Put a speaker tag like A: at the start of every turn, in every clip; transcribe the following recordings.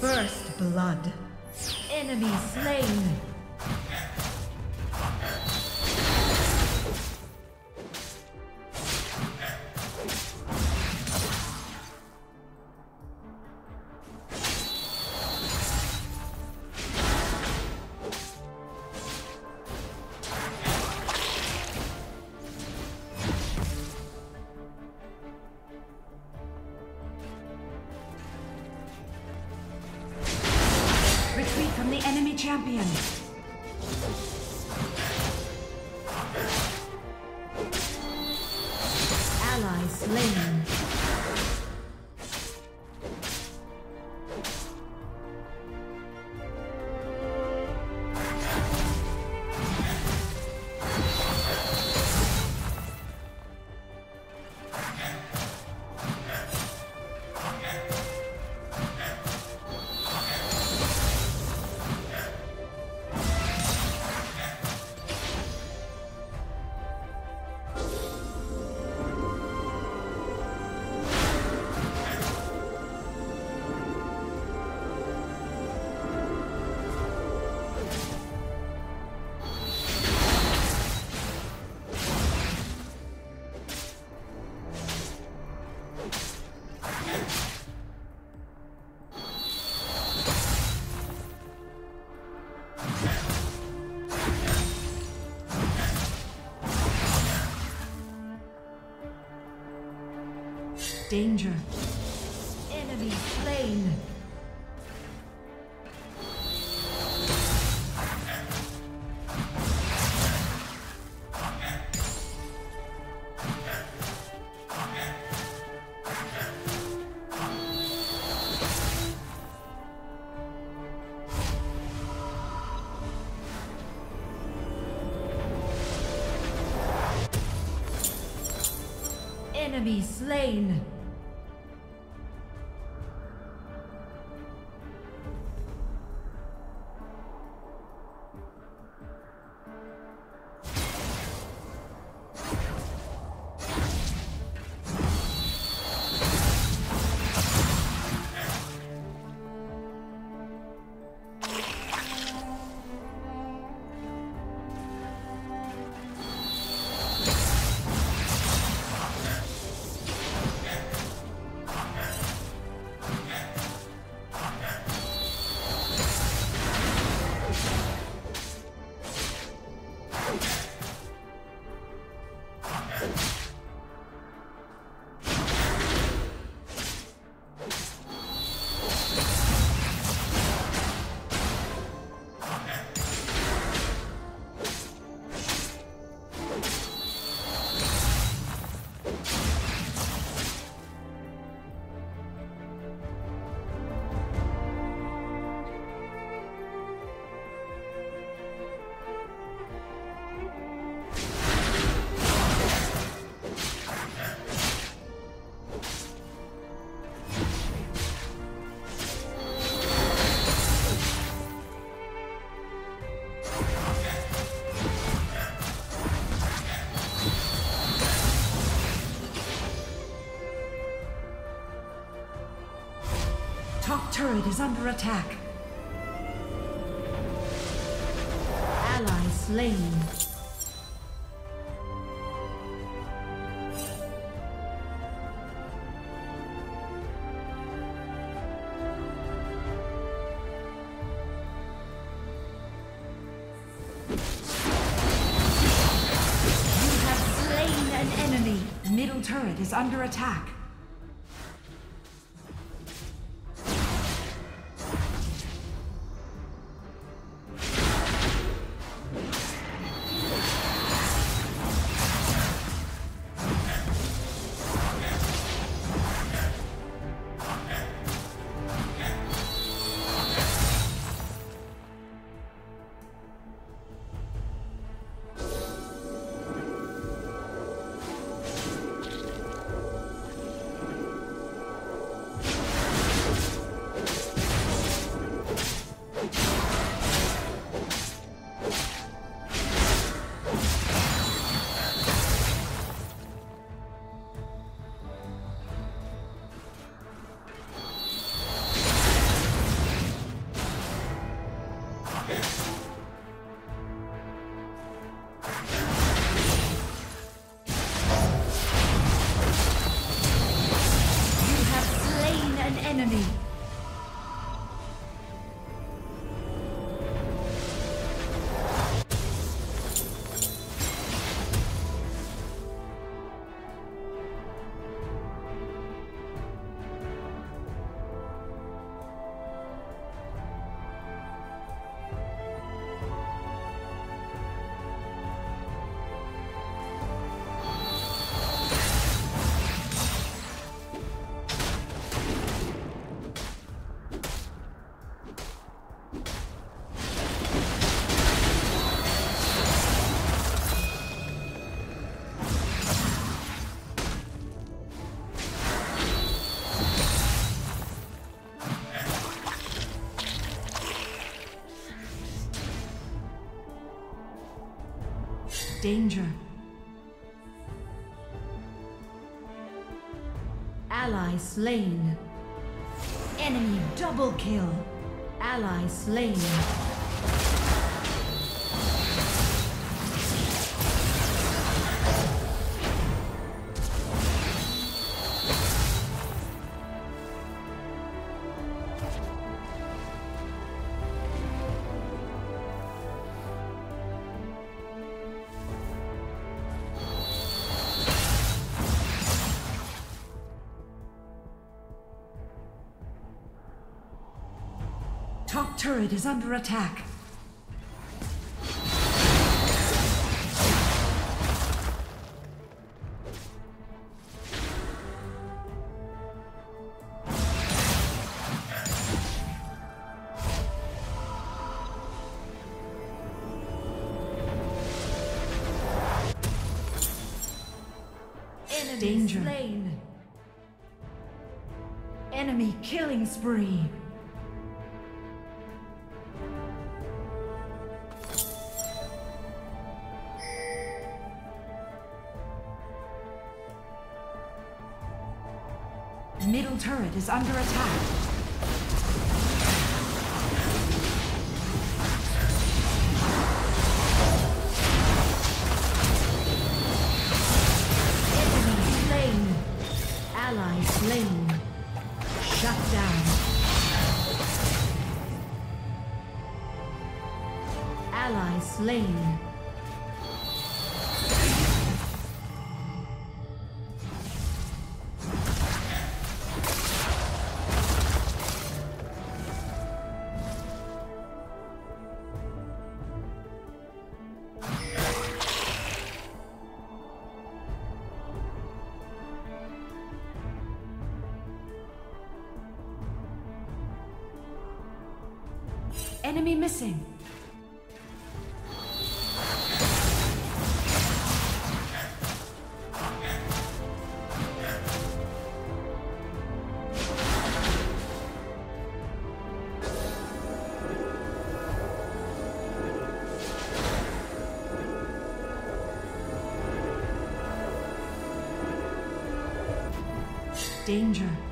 A: First blood. Enemy slain. Danger. Enemy slain. Turret is under attack. Ally slain. You have slain an enemy. Middle turret is under attack. Danger. Ally slain. Enemy double kill. Ally slain. Top turret is under attack. Enemy
B: Danger.
A: slain. Enemy killing spree. Is under attack. Missing. Danger.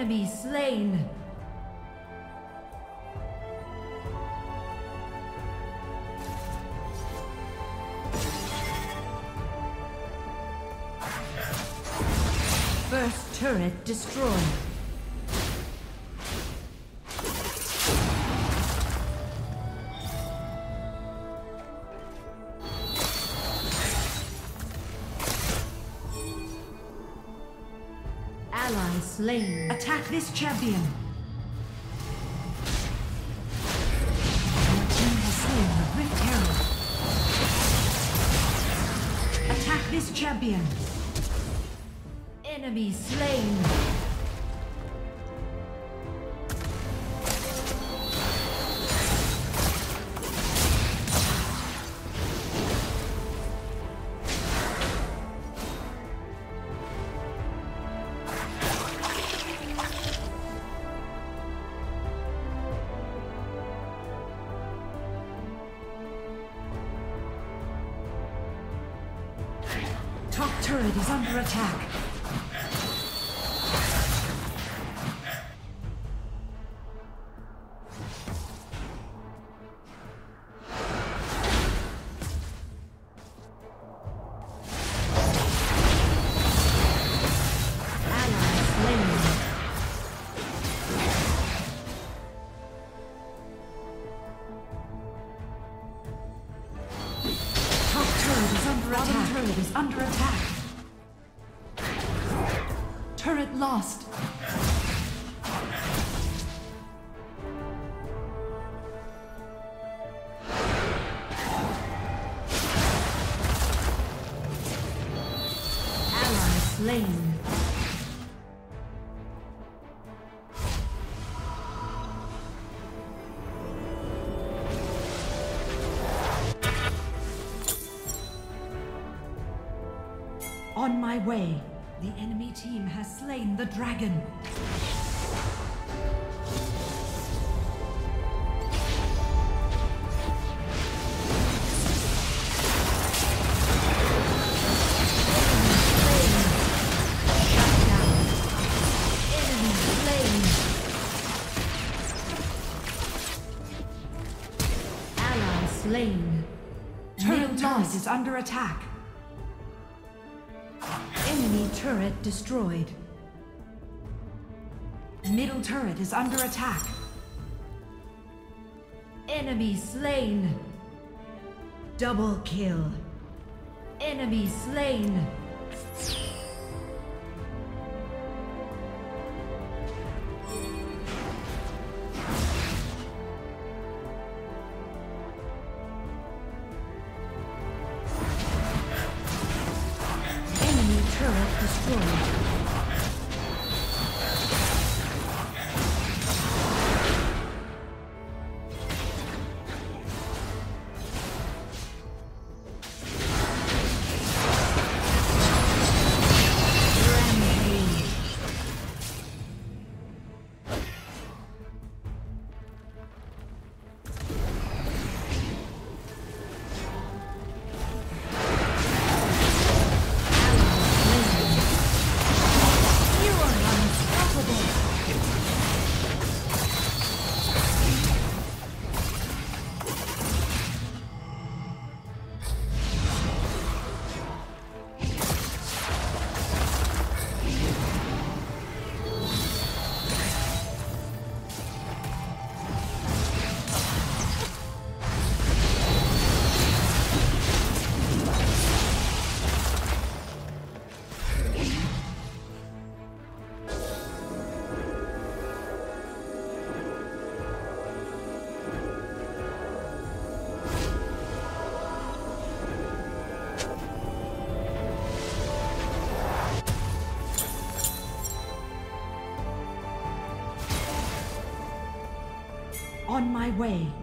A: Enemy slain. First turret destroyed. Ally slain. Attack this champion. Your team has slain the Rift Herald. Attack this champion. Enemy slain. On my way. The enemy team has slain the dragon. Destroyed. Middle turret is under attack. Enemy slain. Double kill. Enemy slain. On my way.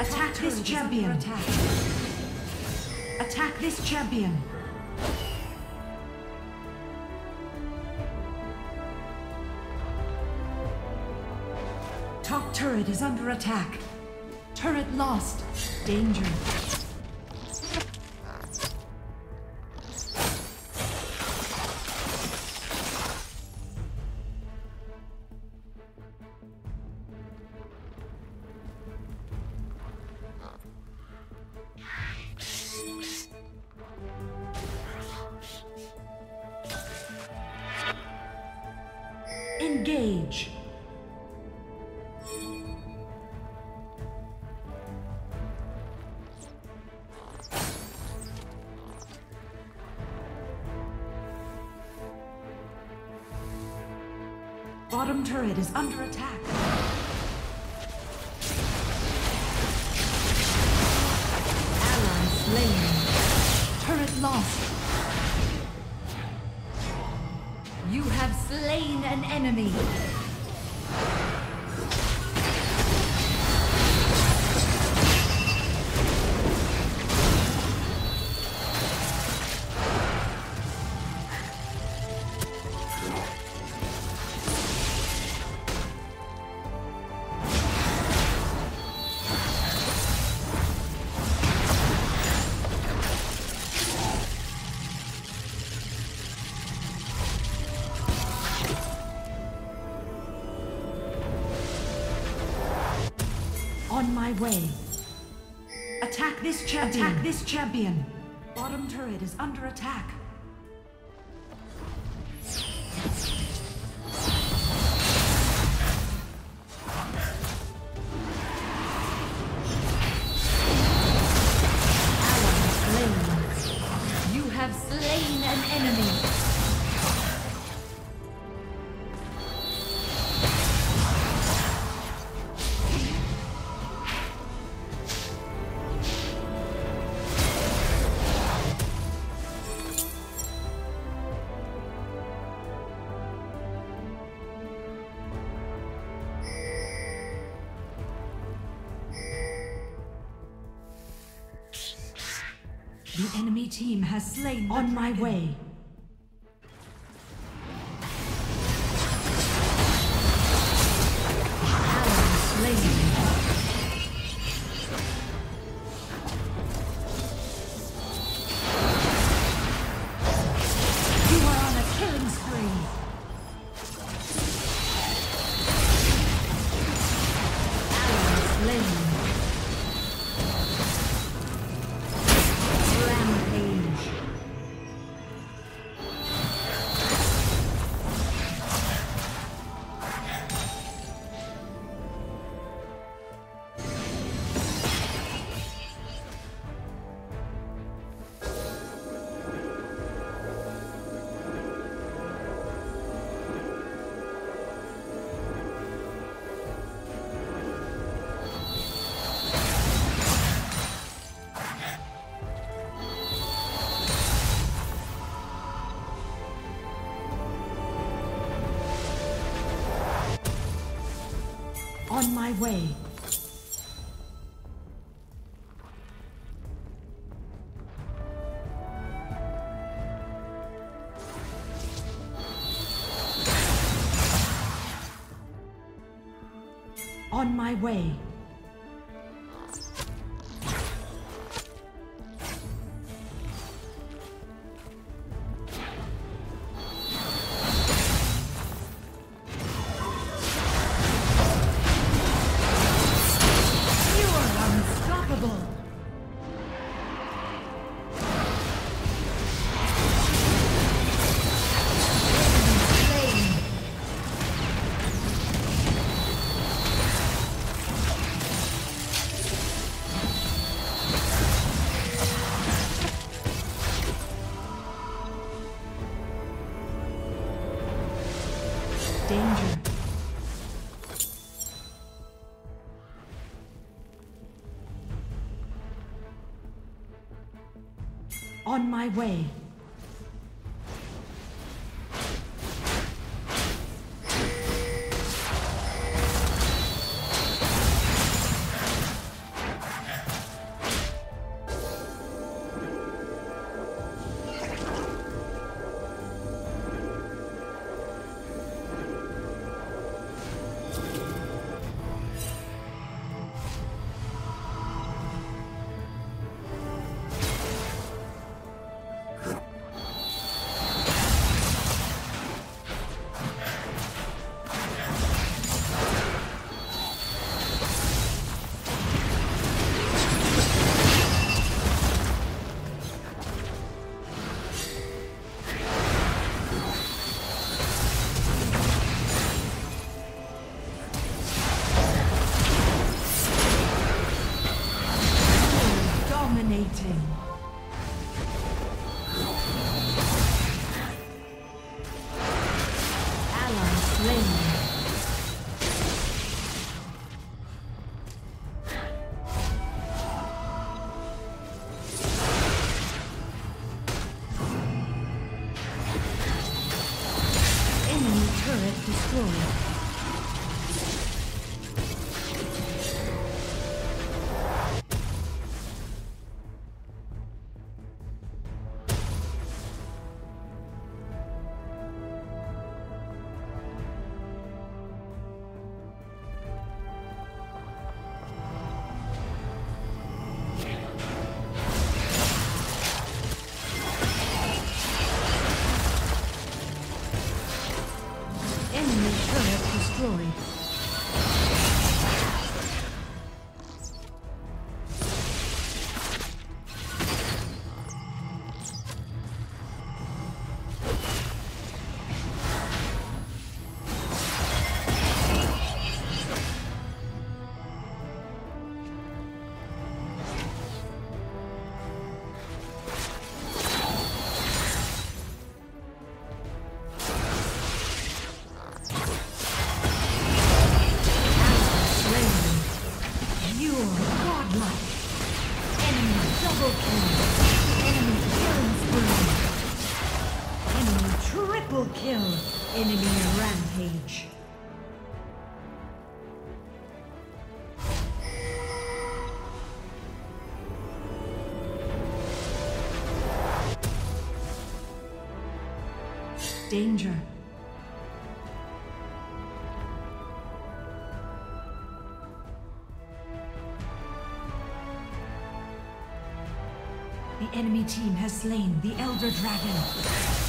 A: Attack this champion. Attack. Attack this champion. Top turret is under attack. Turret lost. Danger. Bottom turret is under attack. Ally slain. Turret lost. You have slain an enemy. My way. Attack this champion. Attack this champion. Bottom turret is under attack. The enemy team has slain on my way. My way. On my way. On my way. Danger. The enemy team has slain the Elder Dragon.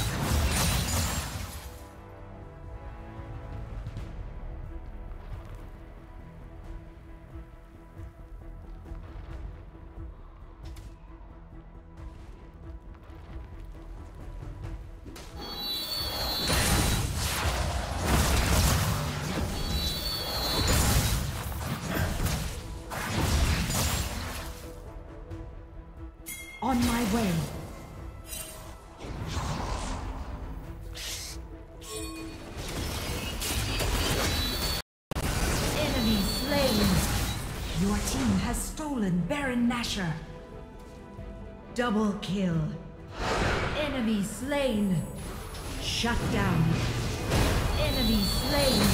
A: Baron Nashor. Double kill. Enemy slain. Shut down. Enemy slain.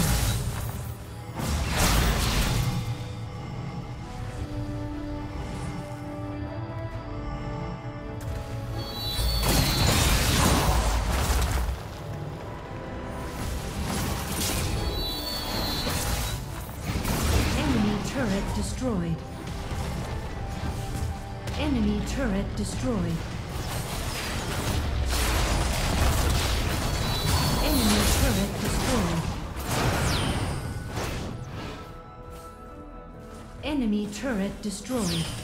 A: Turret destroyed. Enemy turret destroyed. Enemy turret destroyed.